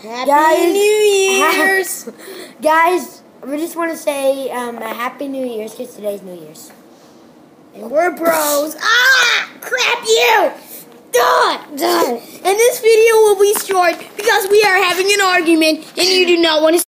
Happy Guys, New Year's. Guys, we just want to say um, a happy New Year's because today's New Year's. and we're bros. Ah! Crap you! done, done. And this video will be short because we are having an argument and you do not want to